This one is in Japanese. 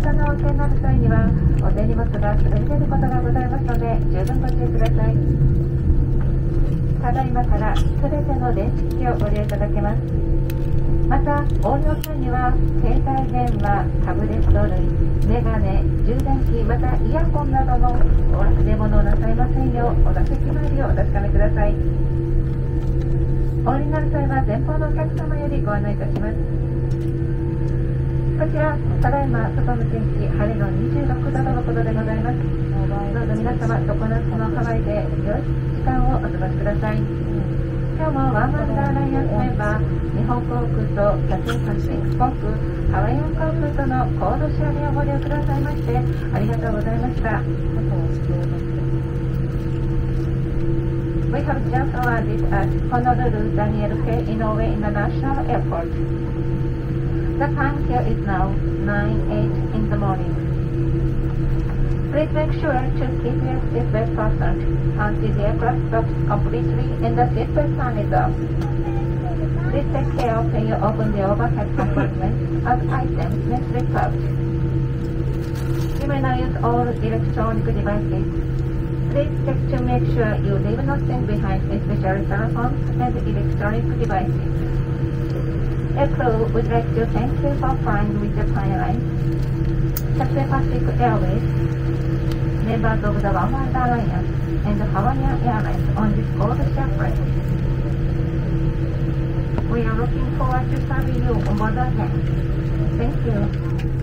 上の棚をお手になる際にはお手荷物が滑り出ることがございますので十分ご注意ください。ただいまから全ての電子機器をご利用いただけます。また応用際には携帯電話タブレット類メガネ充電器またイヤホンなどのお忘れ物をなさいませんようお座席周りをお確かめくださいお降りになる際は前方のお客様よりご案内いたします。こちら、ただいま外の天気、晴れの26度とのことでございます。どうぞ皆様、常夏のハワイで良い時間をお過ごしください。今日もワンワンダーライアンスメンバー、日本航空とキャセイパシフィック航空、ハワイアン航空とのコードシェア便をご利用くださいまして、ありがとうございました。We have just arrived at Honolulu Daniel K. Inoue International Airport. The time here is now 9:08 in the morning. Please make sure to keep your seatbelt fastened until the aircraft stops completely and the seatbelt sign is off. Please take care when you open the overhead compartment as items may slip out. You may now use all electronic devices. Please check to make sure you leave nothing behind, especially telephones and electronic devices. Air would like to thank you for flying with Japan Airlines, Cathay Pacific Airways, members of the One World Alliance, and Hawaiian Airlines on this share flight. We are looking forward to serving you on board again. Thank you.